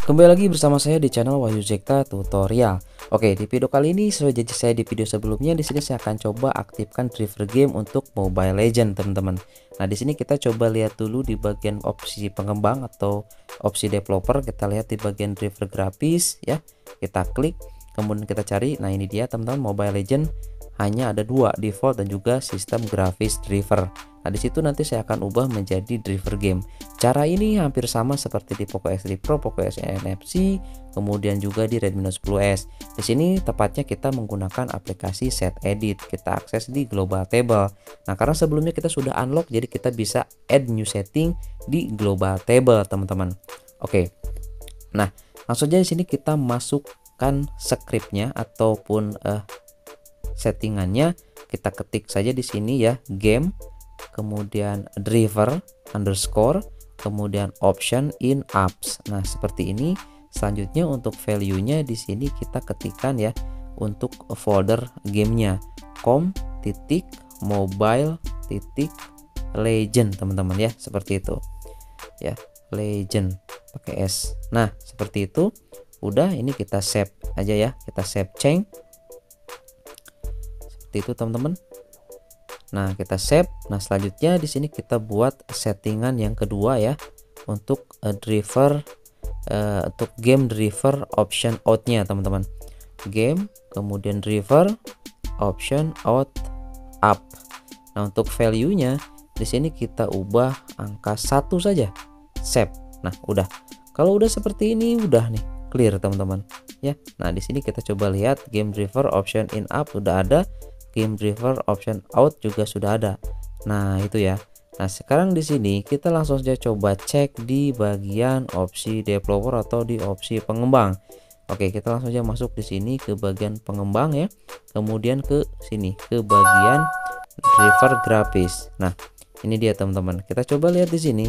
Kembali lagi bersama saya di channel Wahyu Zekta Tutorial. Oke, di video kali ini sesuai janji saya di video sebelumnya, di sini saya akan coba aktifkan driver game untuk Mobile Legend, teman-teman. Nah, di sini kita coba lihat dulu di bagian opsi pengembang atau opsi developer. Kita lihat di bagian driver grafis, ya. Kita klik, kemudian kita cari. Nah, ini dia, teman-teman, Mobile Legend hanya ada dua default dan juga sistem grafis driver. Nah, di situ nanti saya akan ubah menjadi driver game. Cara ini hampir sama seperti di Poco X3 Pro, Poco X NFC, kemudian juga di Redmi Note 10s. Di sini tepatnya kita menggunakan aplikasi Set Edit. Kita akses di Global Table. Nah, karena sebelumnya kita sudah unlock, jadi kita bisa add new setting di Global Table, teman-teman. Oke. Nah, langsung aja di sini kita masukkan scriptnya ataupun uh, settingannya kita ketik saja di sini ya game kemudian driver underscore kemudian option in apps. Nah seperti ini. Selanjutnya untuk value nya di sini kita ketikkan ya untuk folder gamenya. Com titik mobile titik legend teman-teman ya seperti itu. Ya legend pakai s. Nah seperti itu. Udah ini kita save aja ya. Kita save change. Seperti itu teman-teman nah kita save. Nah selanjutnya di sini kita buat settingan yang kedua ya untuk uh, driver uh, untuk game driver option outnya teman-teman. Game kemudian driver option out up. Nah untuk value nya di sini kita ubah angka satu saja. Save. Nah udah. Kalau udah seperti ini udah nih. Clear teman-teman. Ya. Nah di sini kita coba lihat game driver option in up udah ada game driver option out juga sudah ada. Nah itu ya. Nah sekarang di sini kita langsung saja coba cek di bagian opsi developer atau di opsi pengembang. Oke kita langsung saja masuk di sini ke bagian pengembang ya. Kemudian ke sini ke bagian driver grafis. Nah ini dia teman-teman. Kita coba lihat di sini.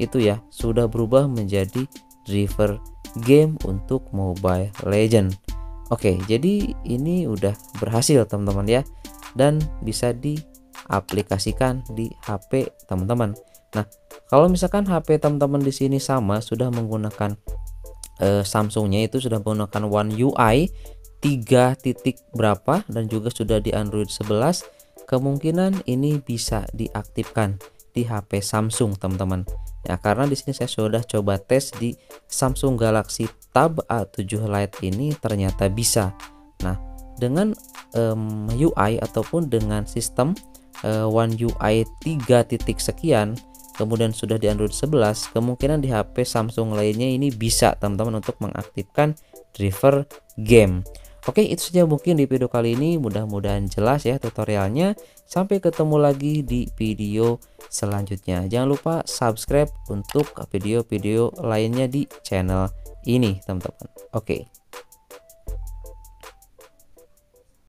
Itu ya sudah berubah menjadi driver game untuk Mobile Legend Oke, jadi ini udah berhasil teman-teman ya dan bisa diaplikasikan di HP teman-teman. Nah, kalau misalkan HP teman-teman di sini sama sudah menggunakan eh, Samsungnya itu sudah menggunakan One UI 3 titik berapa dan juga sudah di Android 11, kemungkinan ini bisa diaktifkan di HP Samsung teman-teman. Ya, karena di sini saya sudah coba tes di Samsung Galaxy Tab A7 Lite ini ternyata bisa. Nah, dengan um, UI ataupun dengan sistem uh, One UI 3 titik sekian kemudian sudah di Android 11 kemungkinan di HP Samsung lainnya ini bisa teman-teman untuk mengaktifkan driver game Oke itu saja mungkin di video kali ini. Mudah-mudahan jelas ya tutorialnya. Sampai ketemu lagi di video selanjutnya. Jangan lupa subscribe untuk video-video lainnya di channel ini teman-teman. Oke